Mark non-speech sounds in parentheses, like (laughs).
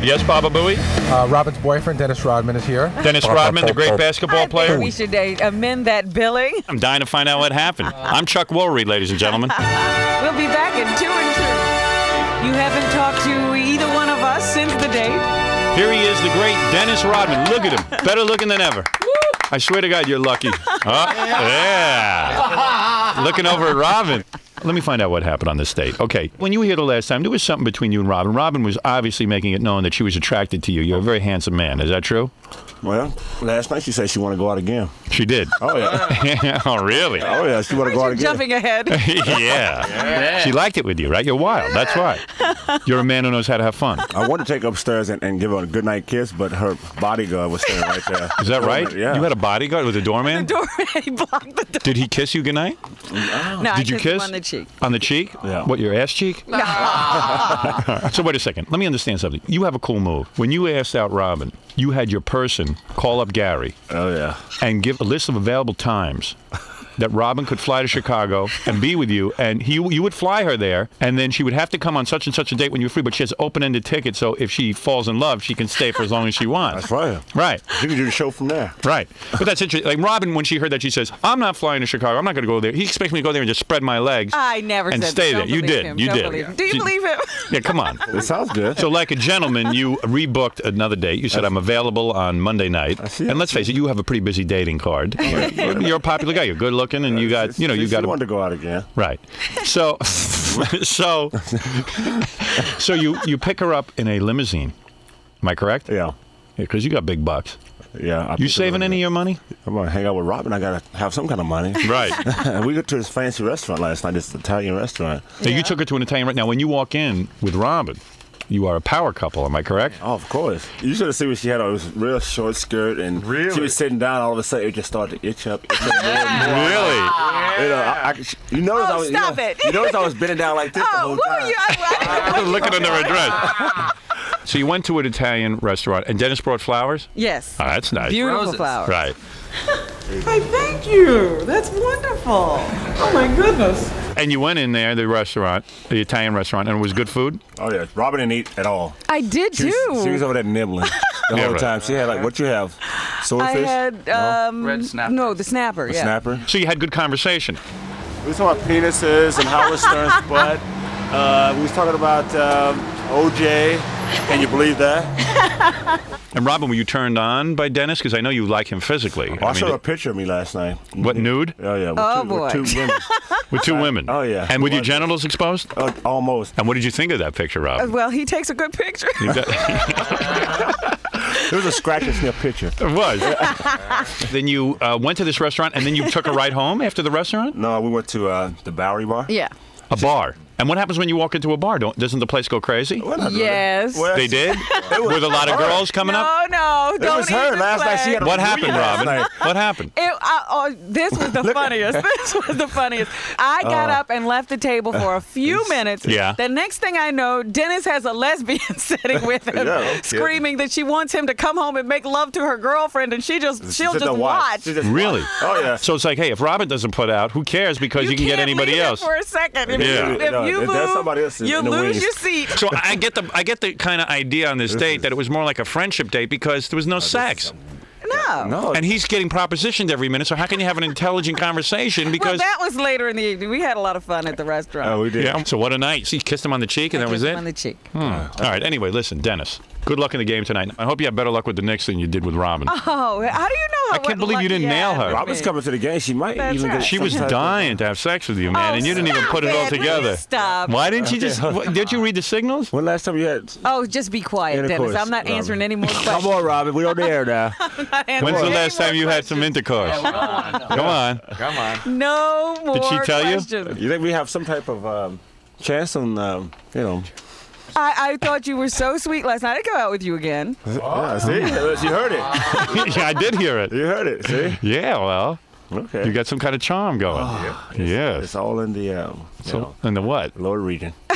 Yes, Baba Booey? Uh, Robin's boyfriend, Dennis Rodman, is here. Dennis Rodman, the great basketball I player. think we should uh, amend that billing. I'm dying to find out what happened. I'm Chuck Woolery, ladies and gentlemen. (laughs) We'll be back in two and two. You haven't talked to either one of us since the date. Here he is, the great Dennis Rodman. Look at him. Better looking than ever. I swear to God, you're lucky. Oh, yeah. (laughs) Looking over at Robin. Let me find out what happened on this date. Okay, when you were here the last time, there was something between you and Robin. Robin was obviously making it known that she was attracted to you. You're a very handsome man. Is that true? Well, last night she said she want to go out again. She did. Oh yeah. (laughs) oh, really? Oh yeah. She want to go out again. Jumping ahead. (laughs) yeah. She liked it with you, right? You're wild. That's why. (laughs) You're a man who knows how to have fun. I wanted to take upstairs and, and give her a good night kiss, but her bodyguard was standing right there. Is that right? Yeah. You had a bodyguard with a doorman? The Doorman he blocked the door. Did he kiss you goodnight? No, I Did you kissed him kiss? on the cheek. On the cheek? Yeah. What, your ass cheek? No. so wait a second. Let me understand something. You have a cool move. When you asked out Robin, you had your person call up Gary Oh yeah. and give a list of available times that Robin could fly to Chicago and be with you, and he you would fly her there, and then she would have to come on such and such a date when you're free. But she has open-ended tickets, so if she falls in love, she can stay for as long as she wants. That's right. Right. You can do the show from there. Right. But that's interesting. Like Robin, when she heard that, she says, "I'm not flying to Chicago. I'm not going to go there." He expects me to go there and just spread my legs. I never and said stay that. there. Don't You did. him. You Don't did. Do you She- believe him? (laughs) Yeah, come on. It sounds good. So, like a gentleman, you rebooked another date. You said, "I'm available on Monday night." see. And let's face it, you have a pretty busy dating card. You're, you're a popular guy. You're good looking, and you got, you know, you got a wanted to go out again. Right. So, (laughs) so, (laughs) so you you pick her up in a limousine. Am I correct? Yeah. Because you got big bucks. Yeah. I You think saving any of your money? I'm gonna hang out with Robin. I gotta have some kind of money. (laughs) Right. We went to this fancy restaurant last night, this Italian restaurant. So you took her to an Italian. Now, when you walk in with Robin, you are a power couple. Am I correct? Oh, of course. You should have seen what she had on. It was a real short skirt, and she was sitting down. All of a sudden, it just started to itch up. Itch up more and more. (laughs) Really? You know, I, I, you notice Oh, I was. stop you know, it. You notice I was bending down like this the (laughs) Oh, whole time. were you? I, I, (laughs) Looking under her dress. So you went to an Italian restaurant, and Dennis brought flowers. yes. Oh, that's nice. Beautiful Roses. flowers. Right. Hey, thank you. That's wonderful. Oh my goodness. And you went in there, the restaurant, the Italian restaurant, and it was good food. Oh yeah, Robin didn't eat at all. I did She too. was, she was over there nibbling the Yeah, whole right. time. She had like, what you have? I Swordfish? had No? um, Red snapper. No, the snapper. A yeah. snapper? So you had good conversation. We was talking about penises and Howard Stern's butt. Uh, we was talking about um, OJ. Can you believe that? (laughs) And Robin, were you turned on by Dennis? Because I know you like him physically. I, I showed mean, a picture of me last night. what nude Oh yeah. With Oh, two, boy. With two women. (laughs) with two women. Oh, yeah. And with your genitals exposed. uh, almost. And what did you think of that picture, Uh, Robin? Well, he takes a good picture. You (laughs) It was a scratch and sniff picture. it was. then you uh, went to this restaurant, and then you took a ride home after the restaurant. No, we went to uh, the Bowery Bar. yeah. A bar. And what happens when you walk into a bar? Don't, doesn't the place go crazy? Well, really. Yes. Well, They did. (laughs) With a lot of girls coming up. No, no, It don't was her even last night. She had a What happened, reunion Robin? night. What happened? It, I, oh, this was the (laughs) funniest. (laughs) This was the funniest. I got uh, up and left the table for a few minutes. Yeah. The next thing I know, Dennis has a lesbian (laughs) sitting with him, Yeah, okay. screaming that she wants him to come home and make love to her girlfriend, and she just she'll Sit just there watch. She just Really? watch. Oh yeah. So it's like, hey, if Robin doesn't put out, who cares? Because you, can get anybody leave it else. for a second. If Yeah. you, if No, you if move, somebody else in- you in lose wings. your seat. So I get the I get the kind of idea on this date that it was more like a friendship date because there was no oh, sex. No. No. And he's getting propositioned every minute. So how can you have an intelligent conversation? Well, Because that was later in the evening. We had a lot of fun at the restaurant. Oh, we did. yeah. So what a night. So you kissed him on the cheek and I that was kissed it. on the cheek. Hmm. All right. Anyway, listen, Dennis. Good luck in the game tonight. I hope you have better luck with the Knicks than you did with Robin. Oh, how do you know? I can't what believe you didn't nail her. with Robin's me? coming to the game. She might That's even right. get. She was some type of- dying to have sex with you, man, Oh, and you didn't even put it all it. Will you together. stop? Why didn't you just? what, did you read the signals? When last time you had? Oh, just be quiet, Dennis. I'm not Robin. answering any more questions. Come on, Robin. We on the air now. (laughs) When's the last time you had some intercourse? Come on. Come on. No more Did she tell you? You think we have some type of um, chance on, um, you know? I, I thought you were so sweet last night. I'd go out with you again. Oh, Yeah, see, you heard it. (laughs) yeah, I did hear it. You heard it. See? Yeah, well, Okay. you got some kind of charm going. yes. It's all in the um, So, know, and the what? lower region. (laughs) (laughs)